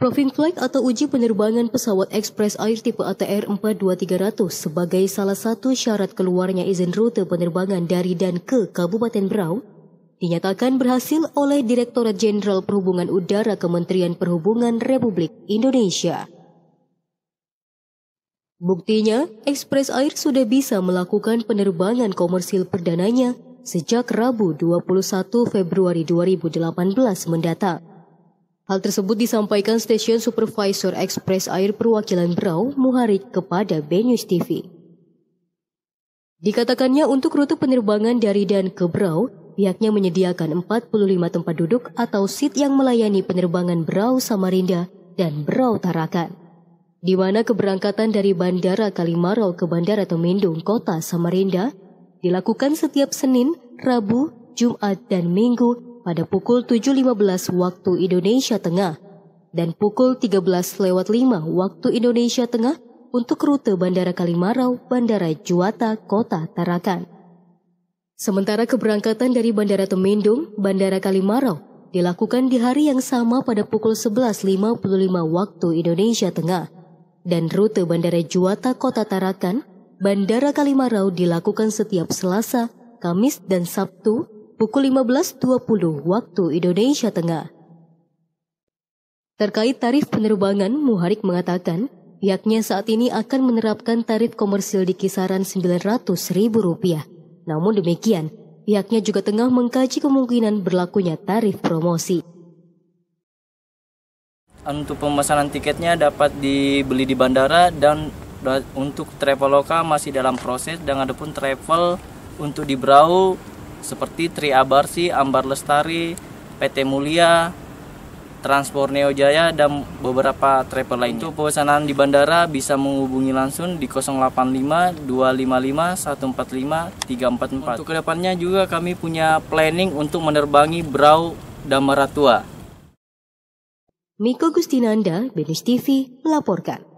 Profin Flight atau uji penerbangan pesawat ekspres air tipe ATR 42300 sebagai salah satu syarat keluarnya izin rute penerbangan dari dan ke Kabupaten Berau dinyatakan berhasil oleh Direktorat Jenderal Perhubungan Udara Kementerian Perhubungan Republik Indonesia. Buktinya, Ekspres Air sudah bisa melakukan penerbangan komersil perdananya sejak Rabu 21 Februari 2018 mendatang. Hal tersebut disampaikan Stasiun Supervisor Express Air Perwakilan Berau, Muharid kepada Benyus TV. Dikatakannya untuk rute penerbangan dari dan ke Berau, pihaknya menyediakan 45 tempat duduk atau seat yang melayani penerbangan Berau Samarinda dan Berau Tarakan. Di mana keberangkatan dari Bandara Kalimarau ke Bandara Temendung, Kota Samarinda, dilakukan setiap Senin, Rabu, Jumat, dan Minggu pada pukul 7.15 waktu Indonesia Tengah dan pukul 13 lewat 5 waktu Indonesia Tengah untuk rute Bandara Kalimarau, Bandara Juwata, Kota Tarakan. Sementara keberangkatan dari Bandara Temendung, Bandara Kalimarau dilakukan di hari yang sama pada pukul 11.55 waktu Indonesia Tengah dan rute Bandara Juwata, Kota Tarakan, Bandara Kalimarau dilakukan setiap Selasa, Kamis, dan Sabtu pukul 15.20 waktu Indonesia Tengah. Terkait tarif penerbangan, Muharik mengatakan pihaknya saat ini akan menerapkan tarif komersil di kisaran Rp900.000. Namun demikian, pihaknya juga tengah mengkaji kemungkinan berlakunya tarif promosi. Untuk pemesanan tiketnya dapat dibeli di bandara dan untuk traveloka masih dalam proses dan ada pun travel untuk di Brau seperti Tri Abarsi, Ambar Lestari, PT Mulia, Transport Neo Jaya dan beberapa travel lain. Itu pesanan di bandara bisa menghubungi langsung di 085 255 145 344. Untuk ke depannya juga kami punya planning untuk menerbangi Brau dan Maratua. Miko Gustinanda, Benis TV, melaporkan.